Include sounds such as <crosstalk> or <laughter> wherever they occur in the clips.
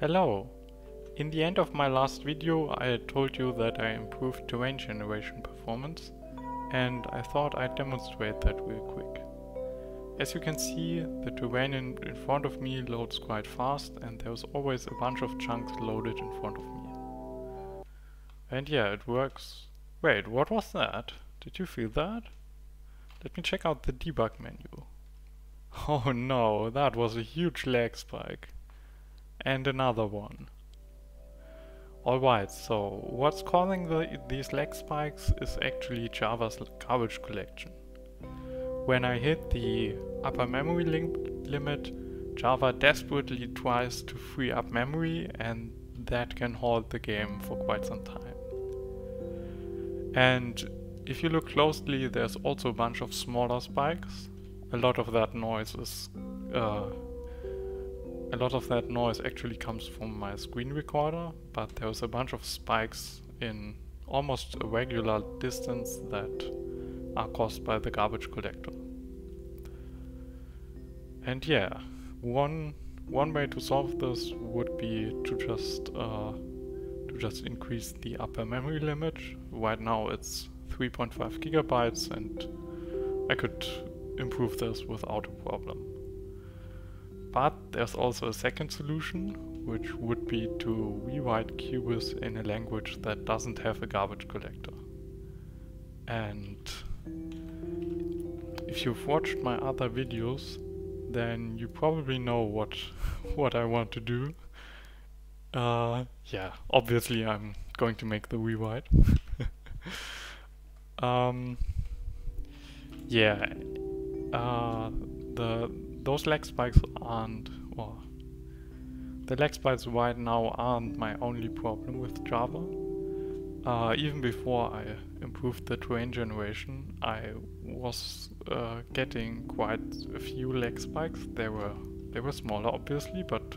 Hello! In the end of my last video I told you that I improved terrain generation performance and I thought I'd demonstrate that real quick. As you can see, the terrain in, in front of me loads quite fast and there's always a bunch of chunks loaded in front of me. And yeah, it works. Wait, what was that? Did you feel that? Let me check out the debug menu. <laughs> Oh no, that was a huge lag spike. And another one. Alright, so what's causing the, these lag spikes is actually Java's garbage collection. When I hit the upper memory limit, Java desperately tries to free up memory and that can halt the game for quite some time. And if you look closely, there's also a bunch of smaller spikes. A lot of that noise is uh, a lot of that noise actually comes from my screen recorder, but there's a bunch of spikes in almost a regular distance that are caused by the garbage collector. And yeah, one one way to solve this would be to just uh, to just increase the upper memory limit. Right now it's 3.5 gigabytes and I could improve this without a problem. But there's also a second solution, which would be to rewrite Cubyz in a language that doesn't have a garbage collector. And if you've watched my other videos, then you probably know what <laughs> what I want to do. Uh, yeah, obviously I'm going to make the rewrite. <laughs> um, yeah, uh, the those lag spikes aren't, well, the lag spikes right now aren't my only problem with Java. Uh, even before I improved the terrain generation, I was uh, getting quite a few lag spikes. They were they were smaller, obviously, but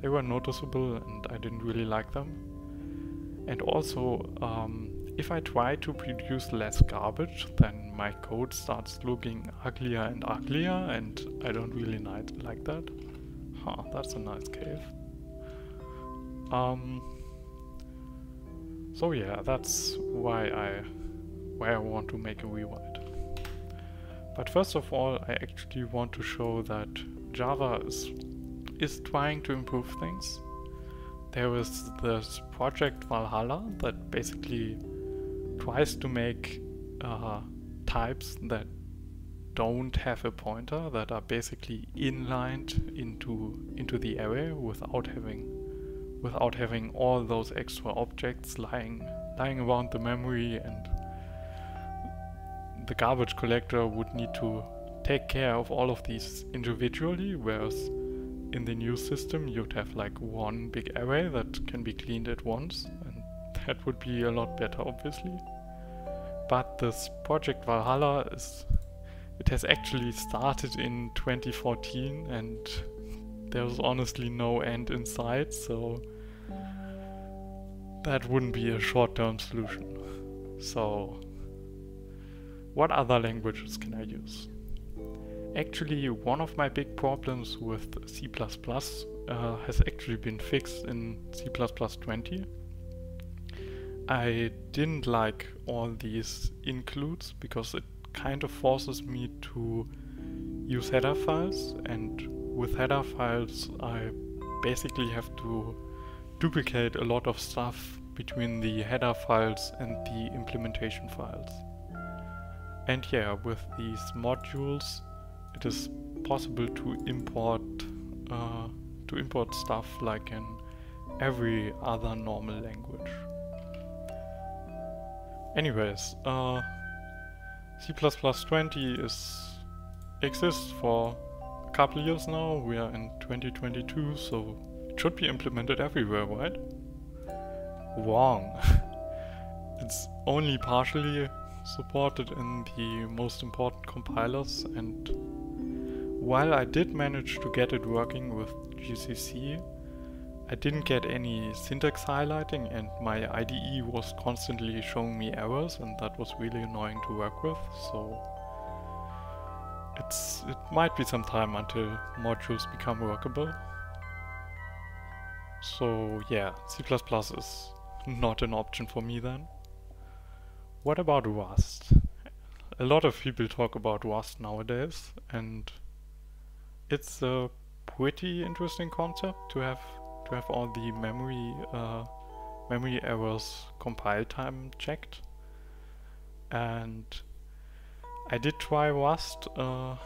they were noticeable, and I didn't really like them. And also, um, if I try to produce less garbage, then my code starts looking uglier and uglier and I don't really like that. Huh, that's a nice cave. Um, so yeah, that's why I why I want to make a rewrite. But first of all, I actually want to show that Java is, is trying to improve things. There is this project Valhalla that basically tries to make uh, types that don't have a pointer that are basically inlined into into the array without having without having all those extra objects lying lying around the memory and the garbage collector would need to take care of all of these individually whereas in the new system you'd have like one big array that can be cleaned at once that would be a lot better obviously. But this project Valhalla is it has actually started in 2014 and there's honestly no end in sight so that wouldn't be a short-term solution. So what other languages can I use? Actually one of my big problems with C++ uh, has actually been fixed in C++ 20 I didn't like all these includes because it kind of forces me to use header files and with header files I basically have to duplicate a lot of stuff between the header files and the implementation files. And yeah, with these modules it is possible to import uh, to import stuff like in every other normal language. Anyways, uh, C++ 20 is exists for a couple years now. We are in 2022, so it should be implemented everywhere, right? Wrong. <laughs> it's only partially supported in the most important compilers and while I did manage to get it working with GCC, I didn't get any syntax highlighting and my IDE was constantly showing me errors and that was really annoying to work with, so it's it might be some time until modules become workable. So yeah, C++ is not an option for me then. What about Rust? A lot of people talk about Rust nowadays and it's a pretty interesting concept to have to have all the memory uh, memory errors compile time checked. And I did try Rust uh,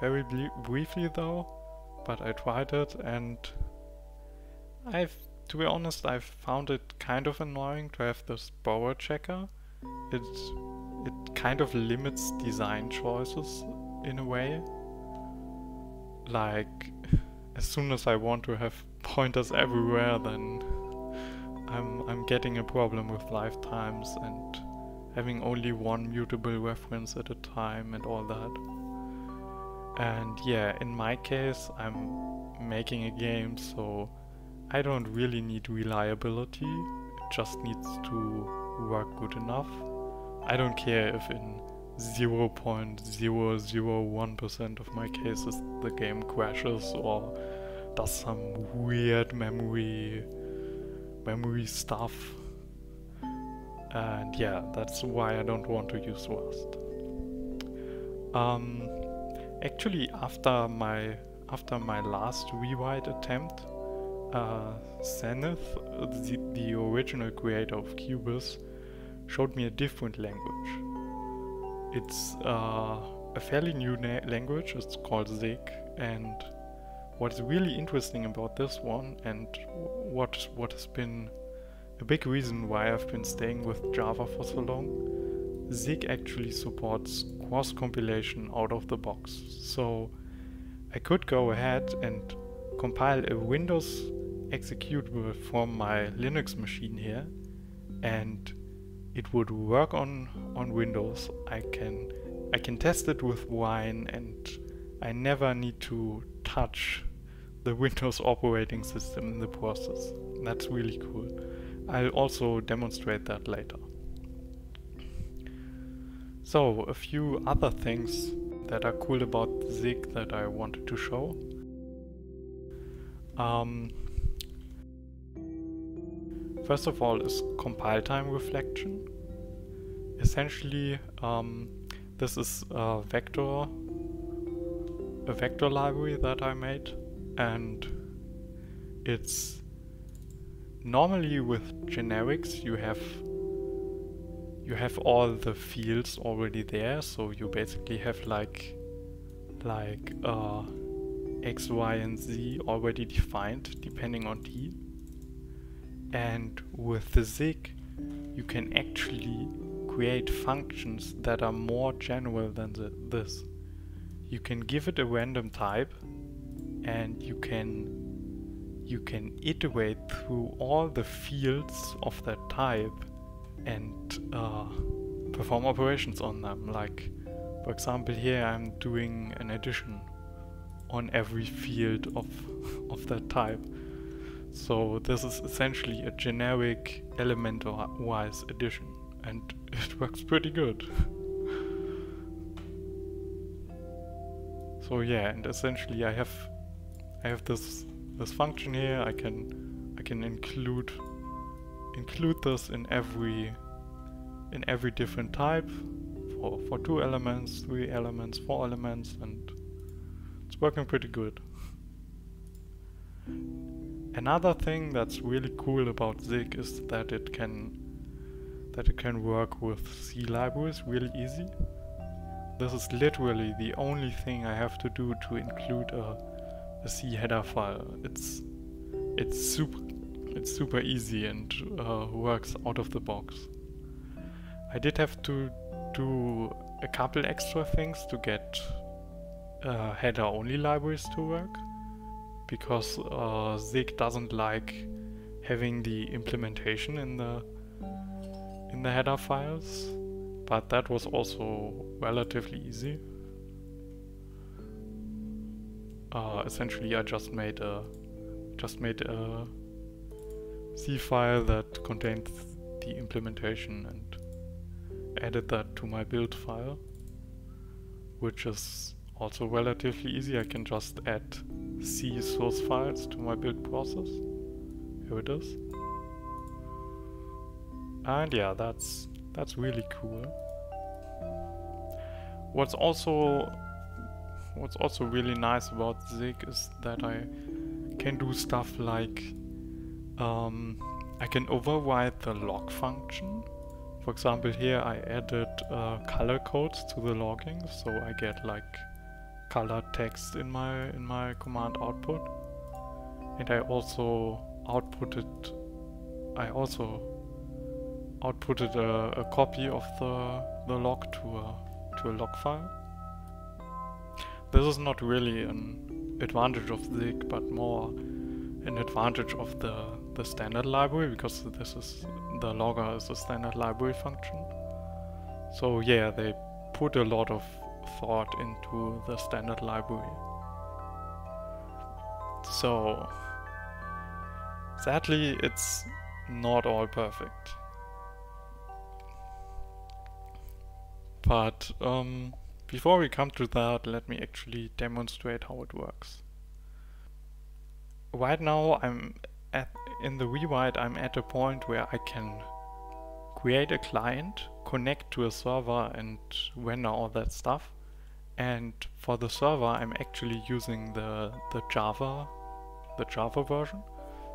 very briefly though but I tried it and I've to be honest I've found it kind of annoying to have this borrow checker. It it kind of limits design choices in a way. Like as soon as I want to have pointers everywhere then I'm I'm getting a problem with lifetimes and having only one mutable reference at a time and all that. And yeah, in my case, I'm making a game, so I don't really need reliability. It just needs to work good enough. I don't care if in 0.001% of my cases the game crashes or does some weird memory memory stuff. And yeah, that's why I don't want to use Rust. Um, actually, after my after my last rewrite attempt, uh, Zenith, the, the original creator of Cubyz, showed me a different language. It's uh, a fairly new language, it's called Zig, and what is really interesting about this one and what what has been a big reason why I've been staying with Java for so long, Zig actually supports cross compilation out of the box. So I could go ahead and compile a Windows executable from my Linux machine here and it would work on on Windows. I can I can test it with Wine and I never need to touch the Windows operating system in the process. That's really cool. I'll also demonstrate that later. So, a few other things that are cool about Zig that I wanted to show. Um, first of all is compile time reflection. Essentially, um, this is a vector, a vector library that I made and it's normally with generics you have you have all the fields already there so you basically have like like uh, x y and z already defined depending on t and with the zig you can actually create functions that are more general than the, this you can give it a random type and you can you can iterate through all the fields of that type and uh, perform operations on them. Like, for example, here I'm doing an addition on every field of, <laughs> of that type. So this is essentially a generic element-wise addition and <laughs> it works pretty good. <laughs> so yeah, and essentially I have I have this this function here. I can I can include include this in every in every different type for for two elements, three elements, four elements, and it's working pretty good. Another thing that's really cool about Zig is that it can that it can work with C libraries really easy. This is literally the only thing I have to do to include a a C header file. It's it's super it's super easy and uh, works out of the box. I did have to do a couple extra things to get uh, header only libraries to work because uh, Zig doesn't like having the implementation in the in the header files but that was also relatively easy uh, essentially I just made a just made a C file that contains the implementation and added that to my build file which is also relatively easy. I can just add C source files to my build process Here it is. And yeah, that's that's really cool. What's also what's also really nice about Zig is that I can do stuff like um, I can override the log function. For example, here I added uh, color codes to the logging, so I get like color text in my in my command output, and I also outputted I also outputted a, a copy of the the log to a to a log file. This is not really an advantage of Zig, but more an advantage of the, the standard library because this is the logger is a standard library function. So yeah, they put a lot of thought into the standard library. So sadly it's not all perfect. But um, before we come to that, let me actually demonstrate how it works right now I'm at in the rewrite I'm at a point where I can create a client, connect to a server and render all that stuff. And for the server I'm actually using the the Java the Java version.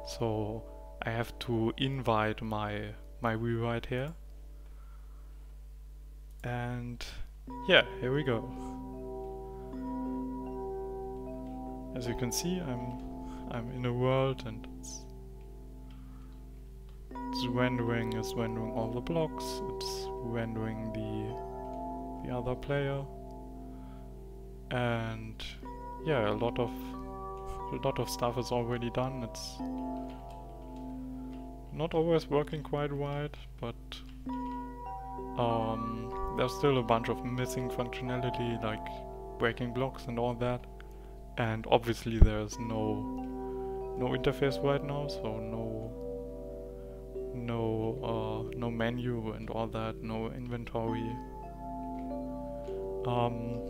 So I have to invite my my rewrite here. And yeah, here we go. As you can see, I'm I'm in a world and it's, it's rendering is rendering all the blocks, it's rendering the the other player and yeah a lot of a lot of stuff is already done it's not always working quite right but um, there's still a bunch of missing functionality like breaking blocks and all that and obviously there's no no interface right now, so no no uh, no menu and all that, no inventory. Um,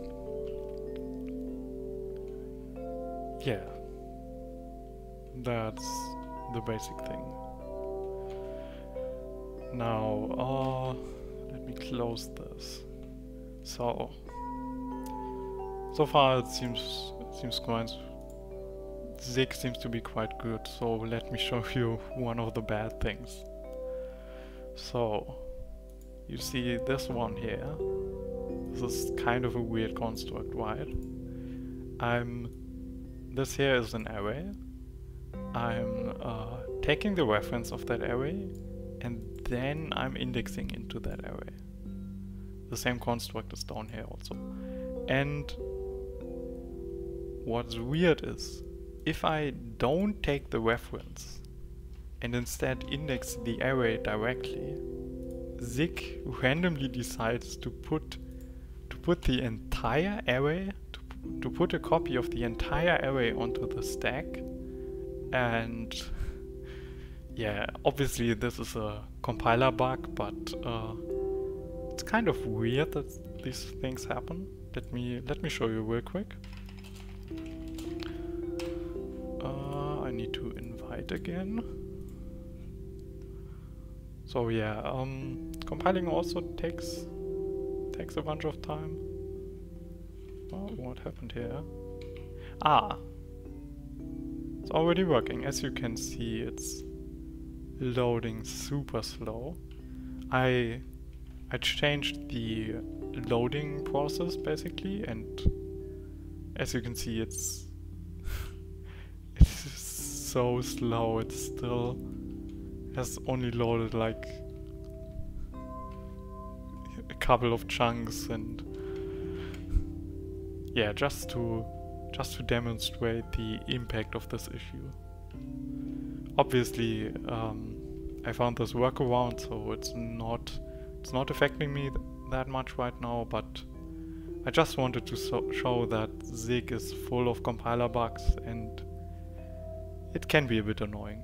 yeah, that's the basic thing. Now, uh, let me close this. So, so far it seems it seems quite Zig seems to be quite good, so let me show you one of the bad things. So, you see this one here. This is kind of a weird construct, right? I'm... This here is an array. I'm uh, taking the reference of that array and then I'm indexing into that array. The same construct is down here also. And what's weird is if I don't take the reference and instead index the array directly, Zig randomly decides to put to put the entire array to, to put a copy of the entire array onto the stack and yeah obviously this is a compiler bug but uh, it's kind of weird that these things happen let me let me show you real quick Uh, I need to invite again. So yeah, um, compiling also takes takes a bunch of time. Oh, what happened here? Ah, it's already working. As you can see, it's loading super slow. I I changed the loading process basically, and as you can see, it's <laughs> it's so slow. It still has only loaded like a couple of chunks and yeah, just to just to demonstrate the impact of this issue. Obviously, um, I found this workaround, so it's not it's not affecting me th that much right now, but I just wanted to so show that Zig is full of compiler bugs and it can be a bit annoying.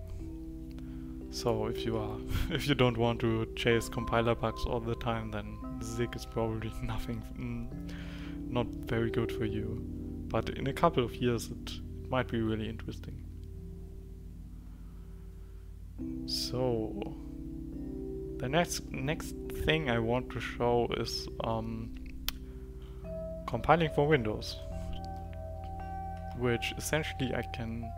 So if you are <laughs> if you don't want to chase compiler bugs all the time, then Zig is probably <laughs> nothing, mm, not very good for you. But in a couple of years, it, it might be really interesting. So the next next thing I want to show is um, compiling for Windows, which essentially I can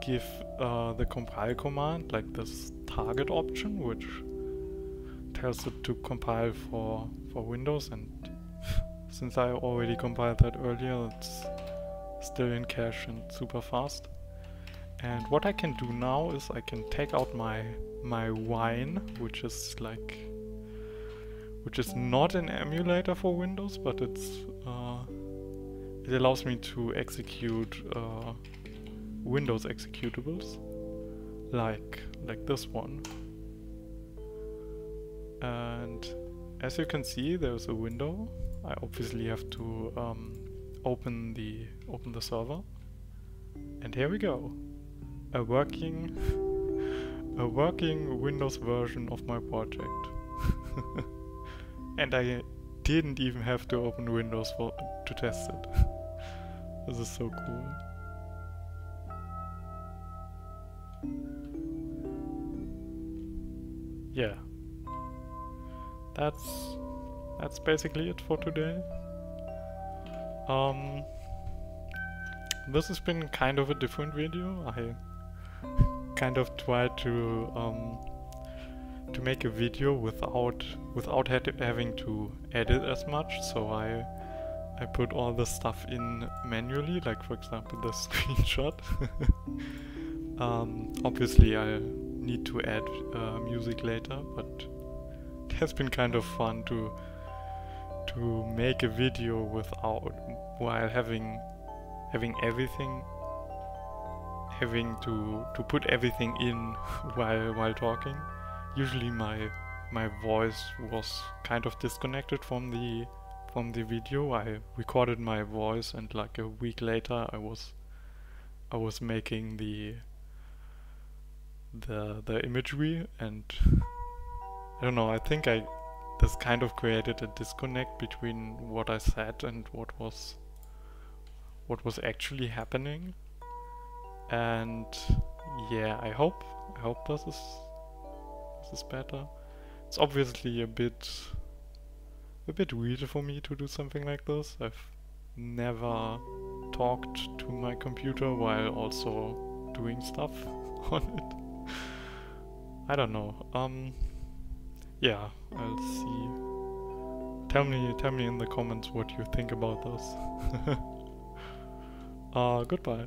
give uh, the compile command like this target option, which tells it to compile for for Windows and since I already compiled that earlier, it's still in cache and super fast. And what I can do now is I can take out my my wine, which is like which is not an emulator for Windows, but it's uh, it allows me to execute uh, Windows executables like like this one. And as you can see, there's a window. I obviously have to um, open the open the server, and here we go, a working a working Windows version of my project. <laughs> and I didn't even have to open Windows for to test it. <laughs> this is so cool. Yeah. That's that's basically it for today. Um this has been kind of a different video. I kind of tried to um, to make a video without without having to edit as much. So I I put all the stuff in manually, like for example the <laughs> screenshot. um, obviously I need to add uh, music later, but it has been kind of fun to to make a video without while having having everything having to to put everything in <laughs> while while talking. Usually my my voice was kind of disconnected from the from the video. I recorded my voice and like a week later I was I was making the the the imagery and <laughs> I don't know, I think I this kind of created a disconnect between what I said and what was what was actually happening and yeah I hope I hope this is this is better. It's obviously a bit a bit weird for me to do something like this. I've never talked to my computer while also doing stuff <laughs> on it. I don't know. Um yeah I'll see. Tell me tell me in the comments what you think about this. <laughs> Uh goodbye